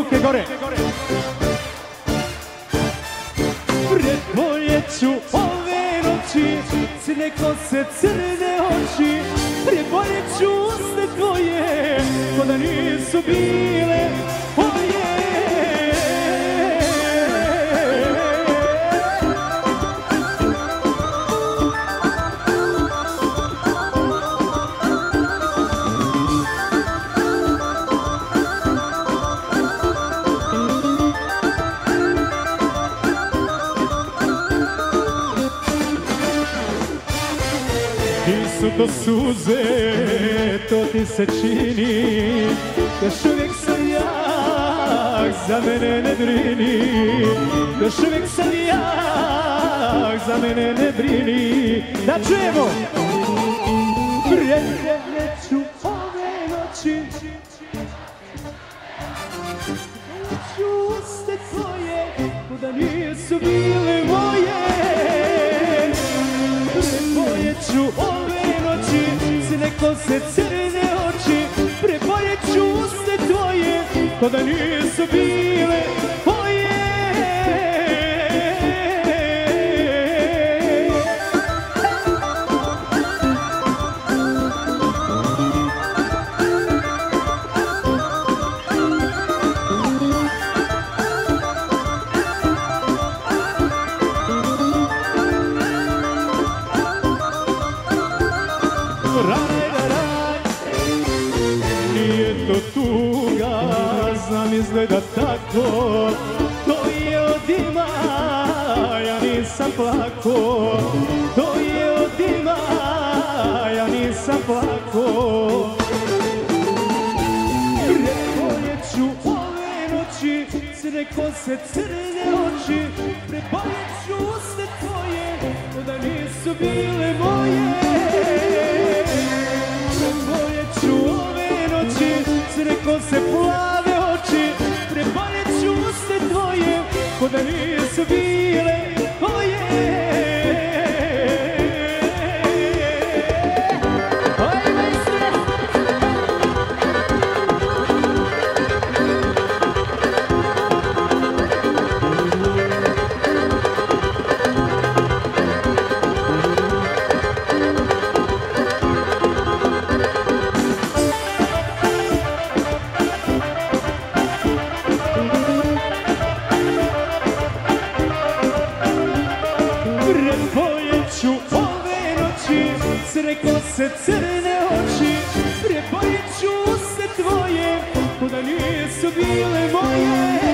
ruke gore. Pred boljeću ove noći, crne kose, crne oči, pred boljeću usne tvoje, ko da nisu bile moje. To suze, to ti se čini. Još uvijek sam jak, za mene ne brini. Još uvijek sam jak, za mene ne brini. Da čujemo! Prijateljeću ove noći. Ću uste tvoje, kuda nisu bio, te crne oči Preboje ću tvoje, ko da nisu bile izgleda tako. To je od ima, ja nisam plako. To je od ima, ja nisam plako. Preboje ću ove noći, sreko se crne oči. Preboje ću usne tvoje, da nisu bile moje. Da nisu bile moje neka se crne oči Prebojit ću se tvoje Kada nisu bile moje.